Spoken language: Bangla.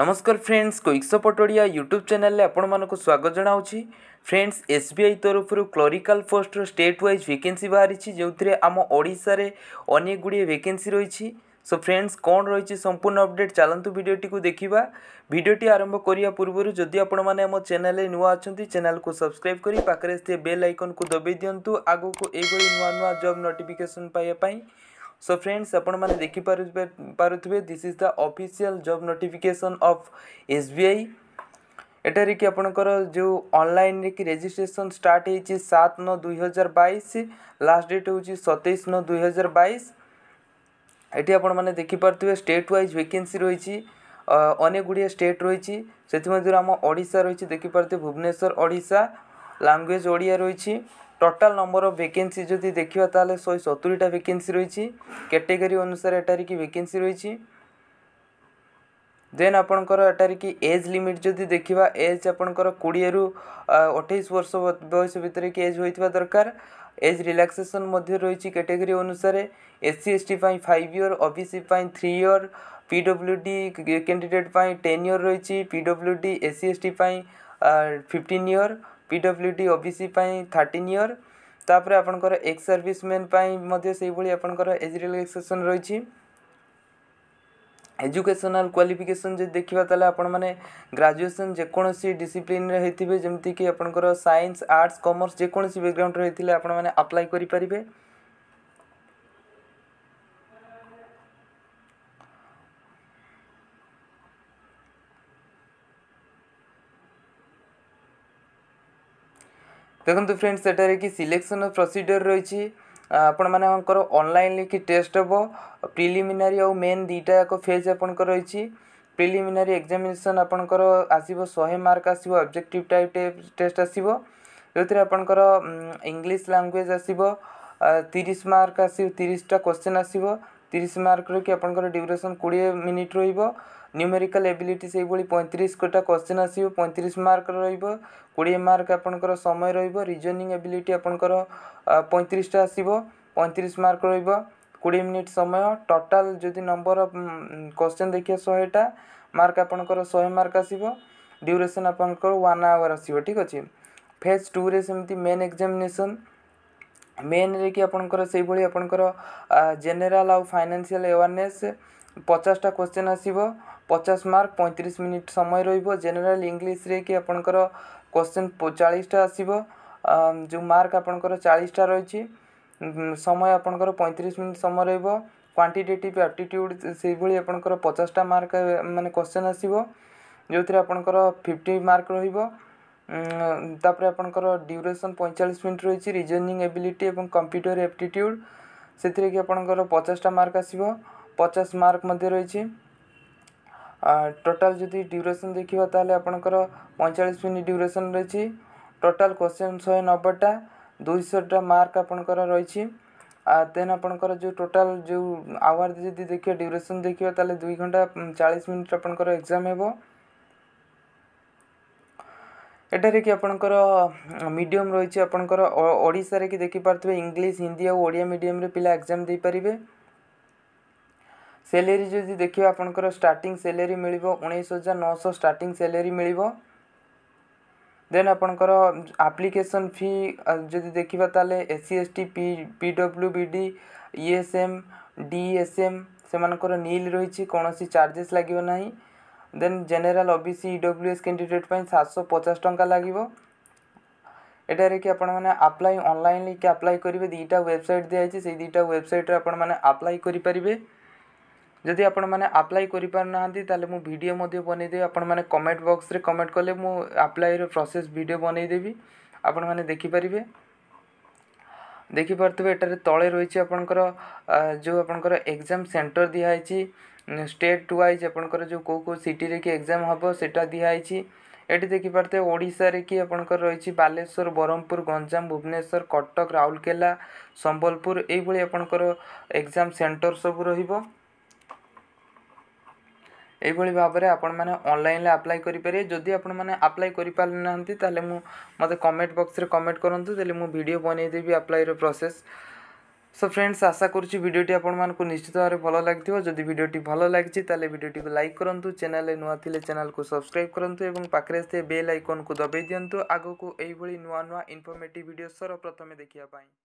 নমস্কার ফ্রেন্ডস কৈকশো পটোড়িয়া ୟୁଟ୍ୟୁବ୍ ଚ୍ୟାନେଲ୍ରେ ଆପଣମାନଙ୍କୁ ସ୍ୱାଗତ ଯାଉଛି ফ্রেন্ডস এসবিআই তরফর ক্লরিকাল পোস্টর স্টেট ওয়াইজ ভ্যাকেন্সি বাহারিছি যে আম ওড়শার অনেক গুড়িয়ে ভ্যাকেন্সি রয়েছে সো ফ্রেন্ডস কোণ রয়েছে সম্পূর্ণ অপডেট চালু ভিডিওটি দেখা ভিডিওটি আরম্ভ করা পূর্ব যদি আপনার আমার চ্যানেলে নূয়া অনেক চ্যানেল কু সবসক্রাইব করে পাখে বেল আইকন কু দবাই দিও আগুক এইভাবে নূন্য নূন্য জব নোটিফিকেসন পাইয়া सो फ्रेंड्स ଆପଣମାନେ ଦେଖିପାରୁଥିବେ ପାରୁଥିବେ this is the official job notification of S B I ଏଠାରେ କି ଆପଣଙ୍କର ଯେଉଁ ଅନଲାଇନ୍ରେ କି ରେଜିଷ୍ଟ୍ରେସନ୍ ଷ୍ଟାର୍ଟ ହେଇଛି ସାତ ନଅ ଦୁଇହଜାର ବାଇଶ ଲାଷ୍ଟ ଡେଟ୍ ହେଉଛି ସତେଇଶ ନଅ ଦୁଇହଜାର ବାଇଶ ଏଠି ଆପଣମାନେ ଦେଖିପାରୁଥିବେ ଷ୍ଟେଟ୍ ୱାଇଜ୍ ଭେକେନ୍ସି ରହିଛି ଅନେକ ଗୁଡ଼ିଏ ଷ୍ଟେଟ୍ ରହିଛି ସେଥିମଧ୍ୟରୁ ଆମ ଓଡ଼ିଶା ରହିଛି ଦେଖିପାରୁଥିବେ ଭୁବନେଶ୍ୱର ଓଡ଼ିଶା ଲାଙ୍ଗୁଏଜ ଓଡ଼ିଆ ରହିଛି ଟୋଟାଲ ନମ୍ବର ଅଫ୍ ଭେକେନ୍ସି ଯଦି ଦେଖିବା ତାହେଲେ ଶହେ ସତୁରିଟା ଭେକେନ୍ସି ରହିଛି କ୍ୟାଟେଗୋରୀ ଅନୁସାରେ ଏଠାରେ କି ଭେକେନ୍ସି ରହିଛି ଦେନ୍ ଆପଣଙ୍କର ଏଠାରେ କି ଏଜ୍ ଲିମିଟ୍ ଯଦି ଦେଖିବା ଏଜ୍ ଆପଣଙ୍କର କୋଡ଼ିଏରୁ ଅଠେଇଶ ବର୍ଷ ବୟସ ଭିତରେ କି ଏଜ୍ ହୋଇଥିବା ଦରକାର ଏଜ୍ ରିଲାକ୍ସେସନ୍ ମଧ୍ୟ ରହିଛି କ୍ୟାଟେଗୋରୀ ଅନୁସାରେ ଏସ୍ ସି ଏସ୍ ଟି ପାଇଁ five year O B C ପାଇଁ three year P W D candidate ପାଇଁ ଟେନ୍ ଇୟର୍ ରହିଛି P W D S C S T ପାଇଁ fifteen year P W D O B C year तापर आपर एक्स सर्विसमेन से एज रिलैक्सेसन रही एजुकेशनल क्वालिफिकेशन जो देखा तेल आप्राजुएसन जेकोसी डिसीप्लीन होते हैं जमीक आपंकर सैंस आर्ट्स कमर्स जेकोसी बैकग्राउंड रही है आप्लाय करेंगे দেখুন ফ্রেন্ডস সেটার কি সিলেকশন প্রোসিডিওর রয়েছে ଆପଣମାନଙ୍କର ଅନଲାଇନ୍ ଲେଖି ଟେଷ୍ଟ ହେବ ପ୍ରିଲିମିନାରୀ ଆଉ ମେନ୍ ଦୁଇଟା ଯାକ ଫେଜ୍ ଆପଣଙ୍କର ରହିଛି ପ୍ରିଲିମିନାରୀ ଏକ୍ଜାମିନେସନ୍ ଆପଣଙ୍କର ଆସିବ ଶହେ ମାର୍କ ଆସିବ ଅବଜେକ୍ଟିଭ୍ ଟାଇପ୍ ଟେଷ୍ଟ ଆସିବ ଯେଉଁଥିରେ ଆପଣଙ୍କର ଇଂଲିଶ ଲାଙ୍ଗୁଏଜ୍ ଆସିବ ତିରିଶ ମାର୍କ ଆସିବ ତିରିଶଟା କ୍ୱେଶ୍ଚନ୍ ଆସିବ ତିରିଶ ମାର୍କ ରହିକି ଆପଣଙ୍କର ଡ୍ୟୁରେସନ୍ କୋଡ଼ିଏ ମିନିଟ୍ ରହିବ ନ୍ୟୁମେରିକାଲ୍ ଏବିଲିଟି ସେଇଭଳି ପଇଁତିରିଶଟା କ୍ୱେଶ୍ଚିନ୍ ଆସିବ ପଇଁତିରିଶ ମାର୍କ ରହିବ କୋଡ଼ିଏ ମାର୍କ ଆପଣଙ୍କର ସମୟ ରହିବ ରିଜନିଂ ଏବିଲିଟି ଆପଣଙ୍କର ପଇଁତିରିଶଟା ଆସିବ ପଇଁତିରିଶ ମାର୍କ ରହିବ କୋଡ଼ିଏ ମିନିଟ୍ ସମୟ ଟୋଟାଲ୍ ଯଦି ନମ୍ବର କ୍ୱେଶ୍ଚିନ୍ ଦେଖିବା ଶହେଟା ମାର୍କ ଆପଣଙ୍କର ଶହେ ମାର୍କ ଆସିବ ଡ୍ୟୁରେସନ୍ ଆପଣଙ୍କର ୱାନ୍ ଆୱାର୍ ଆସିବ ଠିକ୍ ଅଛି ଫେଜ୍ ଟୁରେ ସେମିତି ମେନ୍ ଏକ୍ଜାମିନେସନ୍ ମେନ୍ରେ କି ଆପଣଙ୍କର ସେଇଭଳି ଆପଣଙ୍କର ଜେନେରାଲ୍ ଆଉ ଫାଇନାନ୍ସିଆଲ୍ ଆୱାରନେସ୍ ପଚାଶଟା କୋଶ୍ଚିନ୍ ଆସିବ ପଚାଶ ମାର୍କ ପଇଁତିରିଶ ମିନିଟ୍ ସମୟ ରହିବ ଜେନେରାଲ୍ ଇଂଲିଶରେ କି ଆପଣଙ୍କର କୋଶ୍ଚିନ୍ ଚାଳିଶଟା ଆସିବ ଯେଉଁ ମାର୍କ ଆପଣଙ୍କର ଚାଳିଶଟା ରହିଛି ସମୟ ଆପଣଙ୍କର ପଇଁତିରିଶ ମିନିଟ୍ ସମୟ ରହିବ କ୍ୱାଣ୍ଟିଟେଟିଭ୍ ଆପ୍ଟିଟ୍ୟୁଡ୍ ସେଇଭଳି ଆପଣଙ୍କର ପଚାଶଟା ମାର୍କ ମାନେ କୋଶ୍ଚିନ୍ ଆସିବ ଯେଉଁଥିରେ ଆପଣଙ୍କର ଫିଫ୍ଟି ମାର୍କ ରହିବ ତାପରେ ଆପଣଙ୍କର ଡ୍ୟୁରେସନ୍ ପଇଁଚାଳିଶ ମିନିଟ୍ ରହିଛି ରିଜନିଂ ଏବିଲିଟି ଏବଂ କମ୍ପ୍ୟୁଟର ଏପ୍ଟିଟ୍ୟୁଡ଼୍ ସେଥିରେ କି ଆପଣଙ୍କର ପଚାଶଟା ମାର୍କ ଆସିବ ପଚାଶ ମାର୍କ ମଧ୍ୟ ରହିଛି ଟୋଟାଲ୍ ଯଦି ଡ୍ୟୁରେସନ୍ ଦେଖିବା ତାହେଲେ ଆପଣଙ୍କର ପଇଁଚାଳିଶ ମିନିଟ୍ ଡ୍ୟୁରେସନ୍ ରହିଛି ଟୋଟାଲ୍ କୋଶ୍ଚିନ୍ ଶହେ ନବେଟା ଦୁଇଶହଟା ମାର୍କ ଆପଣଙ୍କର ରହିଛି ଦେନ୍ ଆପଣଙ୍କର ଯେଉଁ ଟୋଟାଲ୍ ଯେଉଁ ଆୱାର ଯଦି ଦେଖିବା ଡ୍ୟୁରେସନ୍ ଦେଖିବା ତାହେଲେ ଦୁଇ ଘଣ୍ଟା ଚାଳିଶ ମିନିଟ୍ ଆପଣଙ୍କର ଏକ୍ଜାମ୍ ହେବ এটা রে কি আপনকর মিডিয়াম রইছে আপনকর ওড়িশার কি দেখি পারতে ইংলিশ হিন্দি ও ওড়িয়া মিডিয়াম রে পিলা এক্সাম দেই পারিবে স্যালারি যদি দেখি আপনকর স্টার্টিং স্যালারি মিলিবো 19900 স্টার্টিং স্যালারি মিলিবো দেন আপনকর অ্যাপ্লিকেশন ফি যদি দেখি তালে SC ST P W B D ESM DSM সেমানকর নীল রইছি কোনসি চার্জেস লাগিবো নাই then general O B C E W S candidate ପାଇଁ ସାତଶହ ପଚାଶ ଟଙ୍କା ଲାଗିବ ଏଠାରେ କି ଆପଣମାନେ ଆପ୍ଲାଏ ଅନଲାଇନ୍ରେ କି ଆପ୍ଲାଏ କରିବେ ଦୁଇଟା ୱେବସାଇଟ୍ ଦିଆହେଇଛି ସେଇ ଦୁଇଟା ୱେବସାଇଟ୍ରେ ଆପଣମାନେ ଆପ୍ଲାଏ କରିପାରିବେ ଯଦି ଆପଣମାନେ ଆପ୍ଲାଏ କରିପାରୁନାହାନ୍ତି ତାହେଲେ ମୁଁ ଭିଡ଼ିଓ ମଧ୍ୟ ବନେଇଦେବି ଆପଣମାନେ କମେଣ୍ଟ ବକ୍ସରେ କମେଣ୍ଟ କଲେ ମୁଁ ଆପ୍ଲାଏର ପ୍ରୋସେସ୍ ଭିଡ଼ିଓ ବନେଇଦେବି ଆପଣମାନେ ଦେଖିପାରିବେ ଦେଖିପାରୁଥିବେ ଏଠାରେ ତଳେ ରହିଛି ଆପଣଙ୍କର ଯେଉଁ ଆପଣଙ୍କର ଏକ୍ଜାମ୍ ସେଣ୍ଟର ଦିଆହେଇଛି ଷ୍ଟେଟ୍ ୱାଇଜ୍ ଆପଣଙ୍କର ଯେଉଁ କେଉଁ କେଉଁ ସିଟିରେ କି ଏକ୍ଜାମ୍ ହେବ ସେଇଟା ଦିଆହେଇଛି ଏଠି ଦେଖିପାରୁଥିବେ ଓଡ଼ିଶାରେ କି ଆପଣଙ୍କର ରହିଛି ବାଲେଶ୍ୱର ବ୍ରହ୍ମପୁର ଗଞ୍ଜାମ ଭୁବନେଶ୍ୱର କଟକ ରାଉରକେଲା ସମ୍ବଲପୁର ଏଇଭଳି ଆପଣଙ୍କର ଏକ୍ଜାମ୍ ସେଣ୍ଟର୍ ସବୁ ରହିବ ଏଇଭଳି ଭାବରେ ଆପଣମାନେ ଅନଲାଇନ୍ରେ ଆପ୍ଲାଏ କରିପାରିବେ ଯଦି ଆପଣମାନେ ଆପ୍ଲାଏ କରିପାରିନାହାନ୍ତି ତାହେଲେ ମୁଁ ମୋତେ କମେଣ୍ଟ ବକ୍ସରେ କମେଣ୍ଟ କରନ୍ତୁ ତାହେଲେ ମୁଁ ଭିଡ଼ିଓ ବନେଇଦେବି ଆପ୍ଲାଏର ପ୍ରୋସେସ୍ সো ফ্রেন্ডস আশা করছি ভিডিওটি আপনার নিশ্চিত ভাবে ভালো লাগবে যদি ভিডিওটি ভালো লাগছে তাহলে ভিডিওটি লাইক করতু চ্যানেলে নূয়া থিলে চ্যানেলকে সবসক্রাইব করতু এবং পাখে আসে বেল আইকনকে দবাই দিও আগুক এইভাবে নূন্য নূন্য ইনফর্মেটিভ ভিডিও সর্বপ্রথমে দেখা